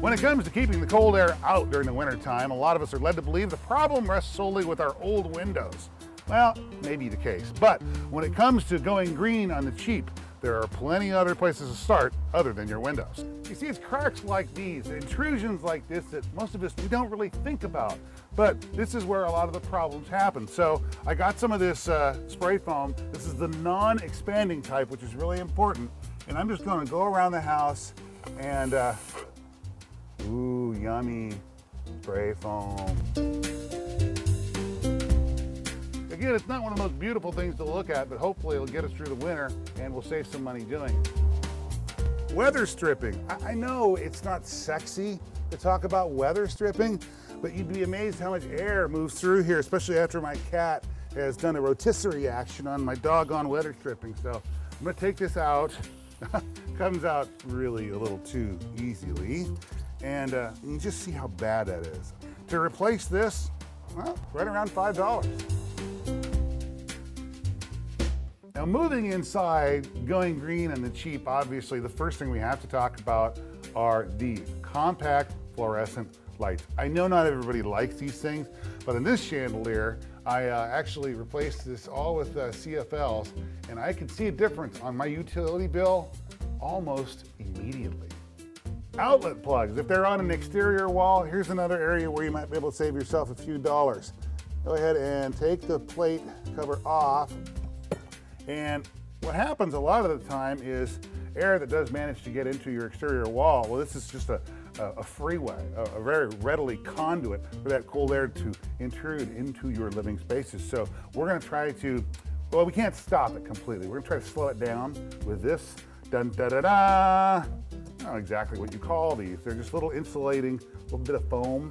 When it comes to keeping the cold air out during the winter time, a lot of us are led to believe the problem rests solely with our old windows. Well, maybe the case, but when it comes to going green on the cheap, there are plenty other places to start other than your windows. You see, it's cracks like these, intrusions like this that most of us, we don't really think about. But this is where a lot of the problems happen. So I got some of this uh, spray foam. This is the non-expanding type, which is really important. And I'm just gonna go around the house and, uh, ooh, yummy spray foam. Again, it's not one of the most beautiful things to look at, but hopefully it'll get us through the winter and we'll save some money doing it. Weather stripping. I, I know it's not sexy to talk about weather stripping, but you'd be amazed how much air moves through here, especially after my cat has done a rotisserie action on my doggone weather stripping. So I'm gonna take this out. Comes out really a little too easily. And uh, you just see how bad that is. To replace this, well, right around $5. Now moving inside, going green and the cheap, obviously the first thing we have to talk about are these compact fluorescent lights. I know not everybody likes these things, but in this chandelier, I uh, actually replaced this all with uh, CFLs and I can see a difference on my utility bill almost immediately. Outlet plugs, if they're on an exterior wall, here's another area where you might be able to save yourself a few dollars. Go ahead and take the plate cover off, and what happens a lot of the time is air that does manage to get into your exterior wall, well, this is just a, a, a freeway, a, a, very readily conduit for that cold air to intrude into your living spaces. So we're gonna try to, well, we can't stop it completely. We're gonna try to slow it down with this, dun da da da. Know exactly what you call these. They're just little insulating, little bit of foam.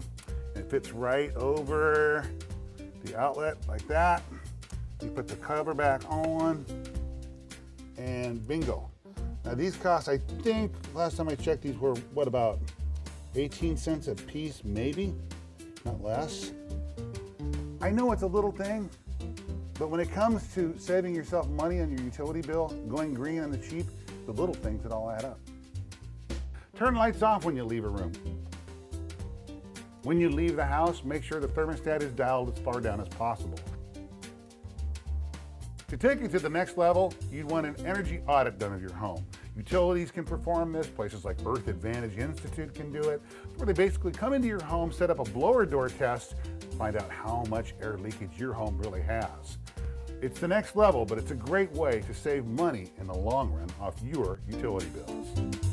And it fits right over the outlet like that. You put the cover back on and bingo. Now these cost, I think, last time I checked these were, what about 18 cents a piece, maybe, not less. I know it's a little thing, but when it comes to saving yourself money on your utility bill, going green on the cheap, the little things that all add up. Turn lights off when you leave a room. When you leave the house, make sure the thermostat is dialed as far down as possible. To take it to the next level, you'd want an energy audit done of your home. Utilities can perform this, places like Earth Advantage Institute can do it, where they basically come into your home, set up a blower door test, find out how much air leakage your home really has. It's the next level, but it's a great way to save money in the long run off your utility bills.